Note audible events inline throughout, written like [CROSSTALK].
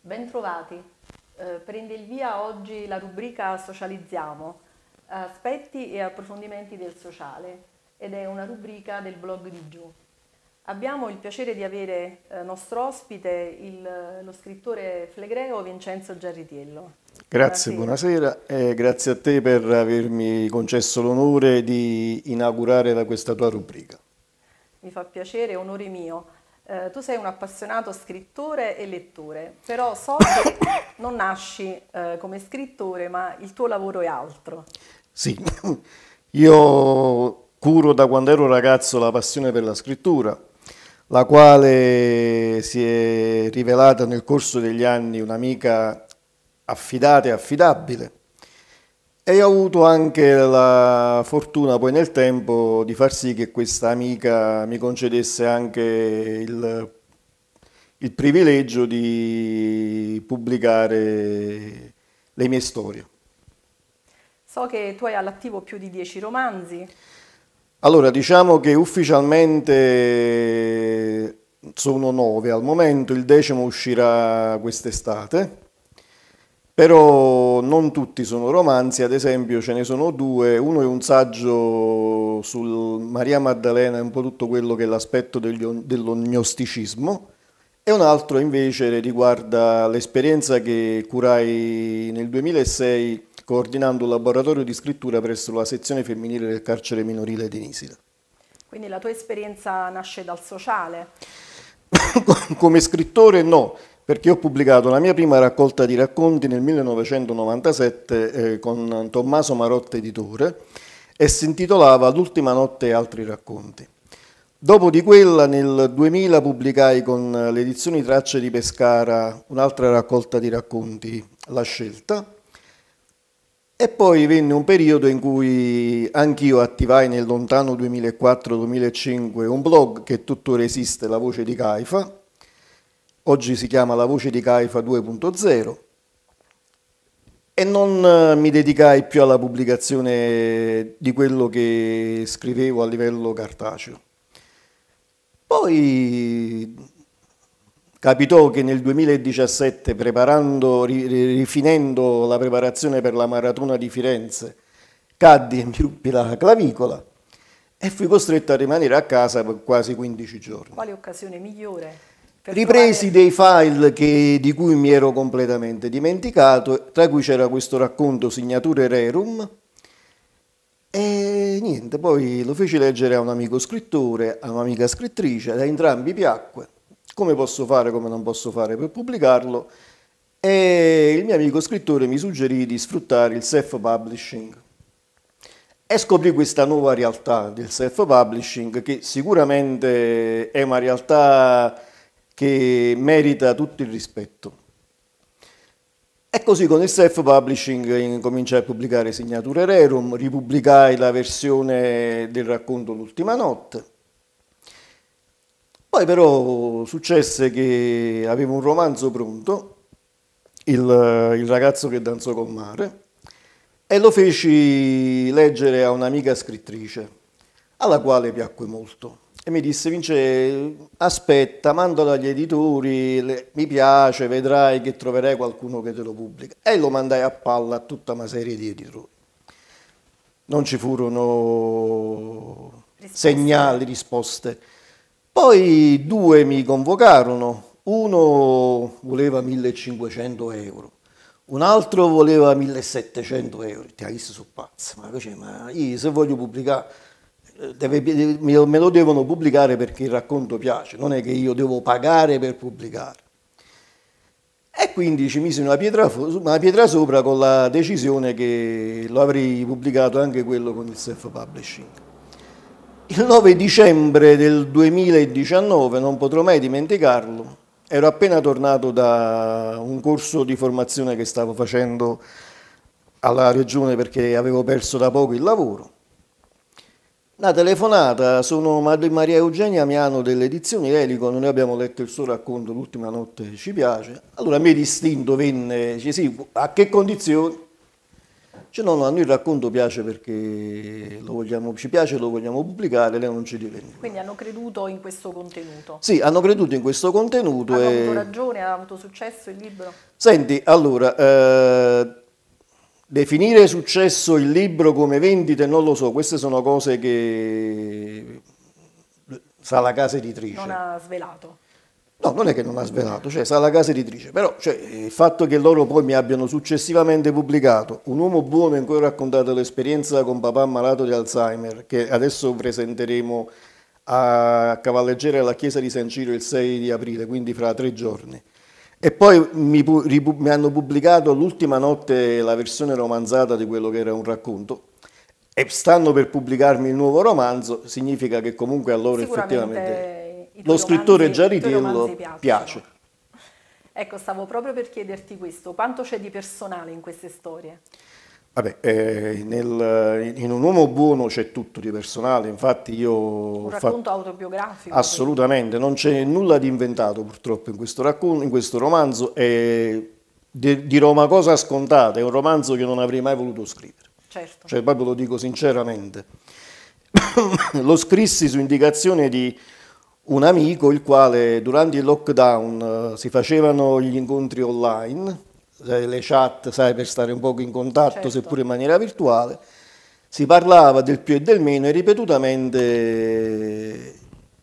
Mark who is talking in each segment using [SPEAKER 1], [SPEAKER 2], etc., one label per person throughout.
[SPEAKER 1] Bentrovati. Eh, prende il via oggi la rubrica Socializziamo, aspetti e approfondimenti del sociale ed è una rubrica del blog di Giù. Abbiamo il piacere di avere eh, nostro ospite il, lo scrittore flegreo Vincenzo Giarritiello.
[SPEAKER 2] Grazie, buonasera, buonasera e grazie a te per avermi concesso l'onore di inaugurare questa tua rubrica.
[SPEAKER 1] Mi fa piacere, onore mio. Eh, tu sei un appassionato scrittore e lettore, però so che [COUGHS] non nasci eh, come scrittore, ma il tuo lavoro è altro.
[SPEAKER 2] Sì, [LAUGHS] io curo da quando ero ragazzo la passione per la scrittura, la quale si è rivelata nel corso degli anni un'amica affidata e affidabile. E ho avuto anche la fortuna poi nel tempo di far sì che questa amica mi concedesse anche il, il privilegio di pubblicare le mie storie.
[SPEAKER 1] So che tu hai all'attivo più di dieci romanzi.
[SPEAKER 2] Allora, diciamo che ufficialmente sono nove. Al momento, il decimo uscirà quest'estate, però non tutti sono romanzi, ad esempio ce ne sono due, uno è un saggio su Maria Maddalena, è un po' tutto quello che è l'aspetto dell'ognosticismo, e un altro invece riguarda l'esperienza che curai nel 2006 coordinando un laboratorio di scrittura presso la sezione femminile del carcere minorile di Nisida.
[SPEAKER 1] Quindi la tua esperienza nasce dal sociale? [LAUGHS]
[SPEAKER 2] Come scrittore no, perché ho pubblicato la mia prima raccolta di racconti nel 1997 eh, con Tommaso Marotta Editore e si intitolava L'ultima notte e altri racconti. Dopo di quella nel 2000 pubblicai con le edizioni Tracce di Pescara un'altra raccolta di racconti, La Scelta, e poi venne un periodo in cui anch'io attivai nel lontano 2004-2005 un blog che tuttora esiste, La Voce di Caifa, oggi si chiama La Voce di Caifa 2.0, e non eh, mi dedicai più alla pubblicazione di quello che scrivevo a livello cartaceo. Poi Capitò che nel 2017, preparando, rifinendo la preparazione per la maratona di Firenze, caddi e mi ruppi la clavicola e fui costretto a rimanere a casa per quasi 15 giorni.
[SPEAKER 1] Quale occasione migliore?
[SPEAKER 2] Ripresi trovare... dei file che, di cui mi ero completamente dimenticato, tra cui c'era questo racconto Signature Rerum, e niente, poi lo feci leggere a un amico scrittore, a un'amica scrittrice, da entrambi piacque come posso fare, come non posso fare per pubblicarlo e il mio amico scrittore mi suggerì di sfruttare il self-publishing e scoprì questa nuova realtà del self-publishing che sicuramente è una realtà che merita tutto il rispetto. E così con il self-publishing incominciai a pubblicare Signature Rerum, ripubblicai la versione del racconto L'ultima notte, poi però successe che avevo un romanzo pronto, il, il ragazzo che danzò col mare, e lo feci leggere a un'amica scrittrice, alla quale piacque molto. E mi disse, Vince, aspetta, mandalo agli editori, le, mi piace, vedrai che troverai qualcuno che te lo pubblica. E lo mandai a palla a tutta una serie di editori. Non ci furono risposte. segnali, risposte. Poi due mi convocarono, uno voleva 1500 euro, un altro voleva 1700 euro. Ti hai visto su pazzo, ma, cioè, ma io se voglio pubblicare, deve, me lo devono pubblicare perché il racconto piace, non è che io devo pagare per pubblicare. E quindi ci misi una pietra, una pietra sopra con la decisione che lo avrei pubblicato anche quello con il self-publishing. Il 9 dicembre del 2019, non potrò mai dimenticarlo, ero appena tornato da un corso di formazione che stavo facendo alla regione perché avevo perso da poco il lavoro. Una telefonata, sono Maria Eugenia Miano delle edizioni Elico, noi abbiamo letto il suo racconto L'ultima notte ci piace. Allora il mio distinto venne, dice sì, a che condizioni? Dice no, no, a noi il racconto piace perché vogliamo, ci piace, lo vogliamo pubblicare, lei non ci deve
[SPEAKER 1] Quindi hanno creduto in questo contenuto?
[SPEAKER 2] Sì, hanno creduto in questo contenuto.
[SPEAKER 1] Hanno e... avuto ragione, ha avuto successo il libro?
[SPEAKER 2] Senti, allora, eh, definire successo il libro come vendite non lo so, queste sono cose che sa la casa editrice.
[SPEAKER 1] Non ha svelato.
[SPEAKER 2] No, non è che non ha svelato, cioè sa la casa editrice, però cioè, il fatto che loro poi mi abbiano successivamente pubblicato Un uomo buono in cui ho raccontato l'esperienza con papà malato di Alzheimer, che adesso presenteremo a cavalleggere alla chiesa di San Ciro il 6 di aprile, quindi fra tre giorni. E poi mi, mi hanno pubblicato l'ultima notte la versione romanzata di quello che era un racconto, e stanno per pubblicarmi il nuovo romanzo, significa che comunque a loro effettivamente lo scrittore Giaritiello piace.
[SPEAKER 1] Ecco, stavo proprio per chiederti questo, quanto c'è di personale in queste storie?
[SPEAKER 2] Vabbè, eh, nel, in un uomo buono c'è tutto di personale, infatti io...
[SPEAKER 1] Un racconto fatto, autobiografico?
[SPEAKER 2] Assolutamente, non c'è nulla di inventato purtroppo in questo, racconto, in questo romanzo, è di, di Roma cosa scontata, è un romanzo che non avrei mai voluto scrivere.
[SPEAKER 1] Certo.
[SPEAKER 2] Cioè, proprio lo dico sinceramente. [COUGHS] lo scrissi su indicazione di un amico il quale durante il lockdown uh, si facevano gli incontri online, le chat, sai, per stare un po' in contatto, certo. seppure in maniera virtuale, si parlava del più e del meno e ripetutamente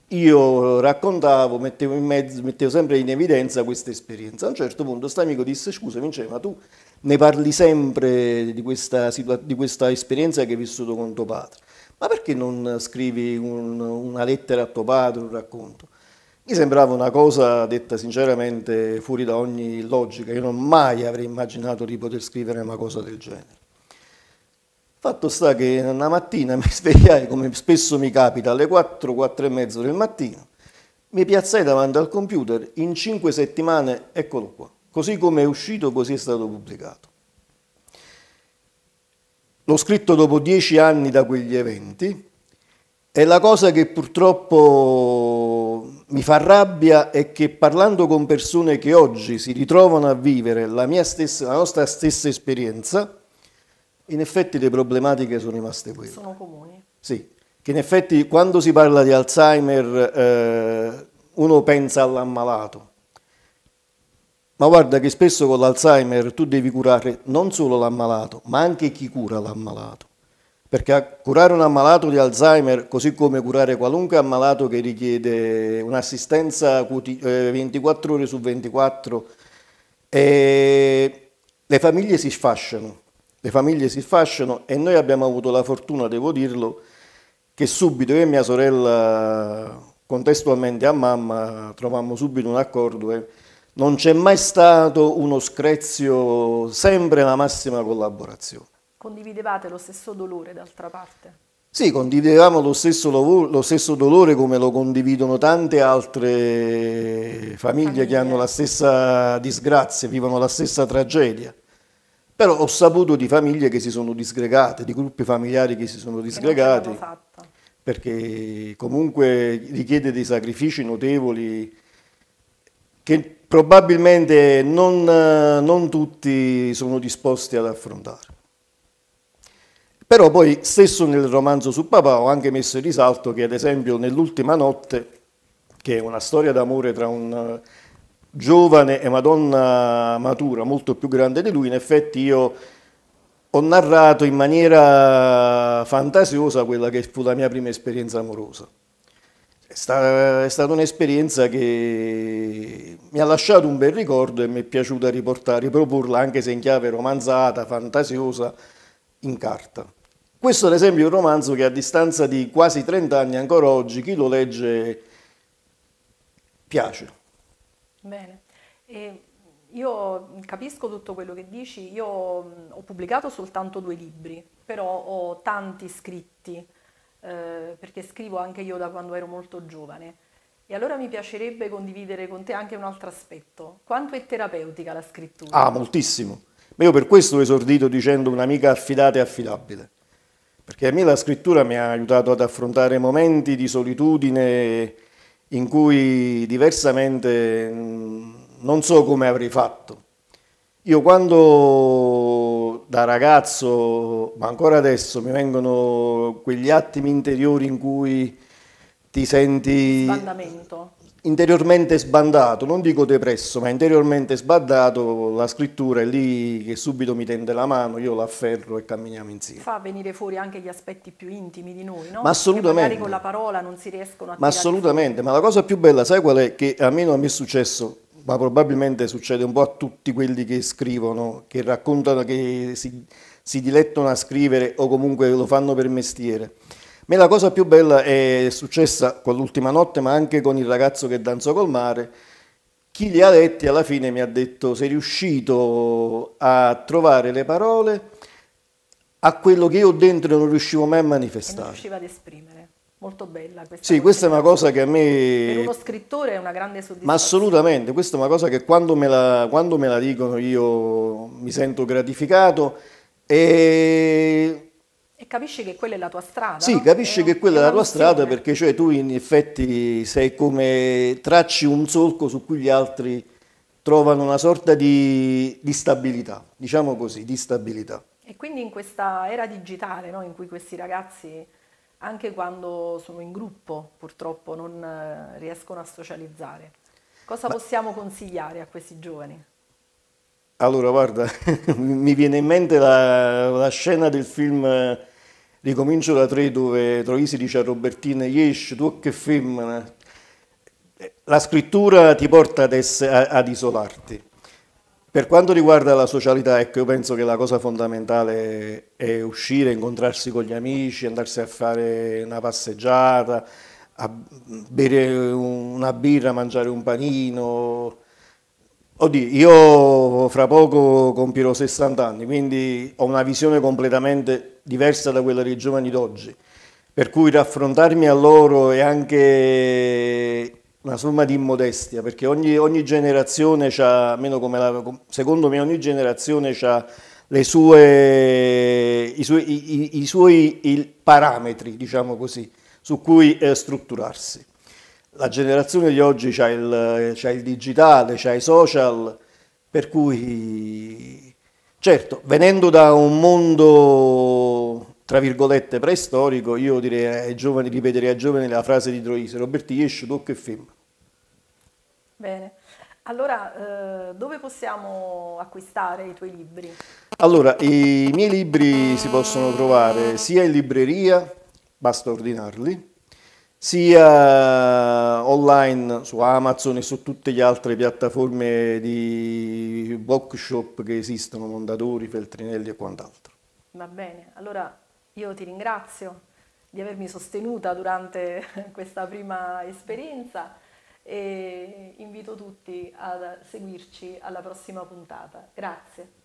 [SPEAKER 2] io raccontavo, mettevo, in mezzo, mettevo sempre in evidenza questa esperienza. A un certo punto questo amico disse, scusa Vincenzo, ma tu ne parli sempre di questa, di questa esperienza che hai vissuto con tuo padre ma perché non scrivi un, una lettera a tuo padre, un racconto? Mi sembrava una cosa detta sinceramente fuori da ogni logica, io non mai avrei immaginato di poter scrivere una cosa del genere. Fatto sta che una mattina mi [LAUGHS] svegliai, come spesso mi capita, alle 4, 4 e mezzo del mattino, mi piazzai davanti al computer, in 5 settimane, eccolo qua, così come è uscito, così è stato pubblicato. L'ho scritto dopo dieci anni da quegli eventi e la cosa che purtroppo mi fa rabbia è che parlando con persone che oggi si ritrovano a vivere la, stessa, la nostra stessa esperienza, in effetti le problematiche sono rimaste quelle.
[SPEAKER 1] Sono comuni.
[SPEAKER 2] Sì, che in effetti quando si parla di Alzheimer eh, uno pensa all'ammalato, ma guarda che spesso con l'Alzheimer tu devi curare non solo l'ammalato, ma anche chi cura l'ammalato. Perché curare un ammalato di Alzheimer, così come curare qualunque ammalato che richiede un'assistenza 24 eh, ore su 24, e le famiglie si sfasciano. Le famiglie si sfasciano e noi abbiamo avuto la fortuna, devo dirlo, che subito io e mia sorella, contestualmente a mamma, trovammo subito un accordo. E, non c'è mai stato uno screzio, sempre la massima collaborazione.
[SPEAKER 1] Condividevate lo stesso dolore d'altra parte?
[SPEAKER 2] Sì, condividevamo lo stesso, lavoro, lo stesso dolore come lo condividono tante altre famiglie, famiglie che hanno la stessa disgrazia, vivono la stessa tragedia. Però ho saputo di famiglie che si sono disgregate, di gruppi familiari che si sono disgregati, perché comunque richiede dei sacrifici notevoli che probabilmente non, non tutti sono disposti ad affrontare. Però poi stesso nel romanzo su papà ho anche messo in risalto che ad esempio nell'ultima notte, che è una storia d'amore tra un giovane e una donna matura molto più grande di lui, in effetti io ho narrato in maniera fantasiosa quella che fu la mia prima esperienza amorosa. È stata, è stata un'esperienza che mi ha lasciato un bel ricordo e mi è piaciuta riportare, riproporla anche se in chiave romanzata, fantasiosa, in carta. Questo ad esempio è un romanzo che a distanza di quasi 30 anni ancora oggi chi lo legge piace.
[SPEAKER 1] Bene. E io capisco tutto quello che dici, io ho pubblicato soltanto due libri, però ho tanti scritti eh, perché scrivo anche io da quando ero molto giovane. E allora mi piacerebbe condividere con te anche un altro aspetto. Quanto è terapeutica la scrittura?
[SPEAKER 2] Ah, moltissimo. Ma io per questo ho esordito dicendo un'amica affidata e affidabile. perché a me la scrittura mi ha aiutato ad affrontare momenti di solitudine in cui diversamente mm, non so come avrei fatto. Io quando da ragazzo, ma ancora adesso, mi vengono quegli attimi interiori in cui ti senti
[SPEAKER 1] Sbandamento.
[SPEAKER 2] interiormente sbandato, non dico depresso, ma interiormente sbandato, la scrittura è lì che subito mi tende la mano, io la afferro e camminiamo insieme.
[SPEAKER 1] Fa venire fuori anche gli aspetti più intimi di noi, no?
[SPEAKER 2] Ma assolutamente.
[SPEAKER 1] Che magari con la parola non si riescono a
[SPEAKER 2] Ma assolutamente, ma la cosa più bella, sai qual è? Che almeno a me è successo, ma probabilmente succede un po' a tutti quelli che scrivono, che raccontano, che si, si dilettano a scrivere o comunque lo fanno per mestiere. A me la cosa più bella è successa con l'ultima notte, ma anche con il ragazzo che danzò col mare. Chi li ha letti alla fine mi ha detto sei riuscito a trovare le parole a quello che io dentro non riuscivo mai a
[SPEAKER 1] E non
[SPEAKER 2] manifestare.
[SPEAKER 1] riusciva ad esprimere. Molto bella questa
[SPEAKER 2] Sì, questa è una cosa che a
[SPEAKER 1] Per
[SPEAKER 2] me
[SPEAKER 1] uno scrittore è una grande soddisfazione.
[SPEAKER 2] Ma assolutamente, questa è una cosa che quando me la, quando me la dicono io mi sento gratificato e
[SPEAKER 1] E capisci che quella è la tua strada,
[SPEAKER 2] sì,
[SPEAKER 1] no?
[SPEAKER 2] capisci
[SPEAKER 1] È-
[SPEAKER 2] che quella è la tua strada perché cioè, tu in effetti sei come tracci un solco su cui gli altri trovano una sorta di, di stabilità, diciamo così, di stabilità.
[SPEAKER 1] E quindi in questa era digitale, no, in cui questi ragazzi, anche quando sono in gruppo, purtroppo non eh, riescono a socializzare, cosa possiamo consigliare a questi giovani?
[SPEAKER 2] Allora, guarda, [LAUGHS] mi viene in mente la, la scena del film eh, Ricomincio da tre dove Troisi dice a Robertina, Yesh, tu che femmina. La scrittura ti porta ad, ess- a- ad isolarti. Per quanto riguarda la socialità, ecco, io penso che la cosa fondamentale è uscire, incontrarsi con gli amici, andarsi a fare una passeggiata, bere una birra, mangiare un panino. Oddio, io fra poco compierò 60 anni, quindi ho una visione completamente diversa da quella dei giovani d'oggi. Per cui raffrontarmi a loro è anche una somma di immodestia, perché ogni, ogni generazione ha, almeno come la, secondo me ogni generazione ha le sue, i suoi, i- i- suoi parametri, diciamo così, su cui eh, strutturarsi. La generazione di oggi c'ha il, il digitale, c'ha i social, per cui, certo, venendo da un mondo, tra virgolette, preistorico, io direi ai giovani, ripeterei ai giovani la frase di Troisi, Roberti esci, tu che film.
[SPEAKER 1] Bene, allora eh, dove possiamo acquistare i tuoi libri?
[SPEAKER 2] Allora, i miei libri si possono trovare sia in libreria, basta ordinarli, sia online su Amazon e su tutte le altre piattaforme di bookshop che esistono, Mondadori, Feltrinelli e quant'altro.
[SPEAKER 1] Va bene, allora io ti ringrazio di avermi sostenuta durante [LAUGHS] questa prima esperienza e invito tutti a seguirci alla prossima puntata. Grazie.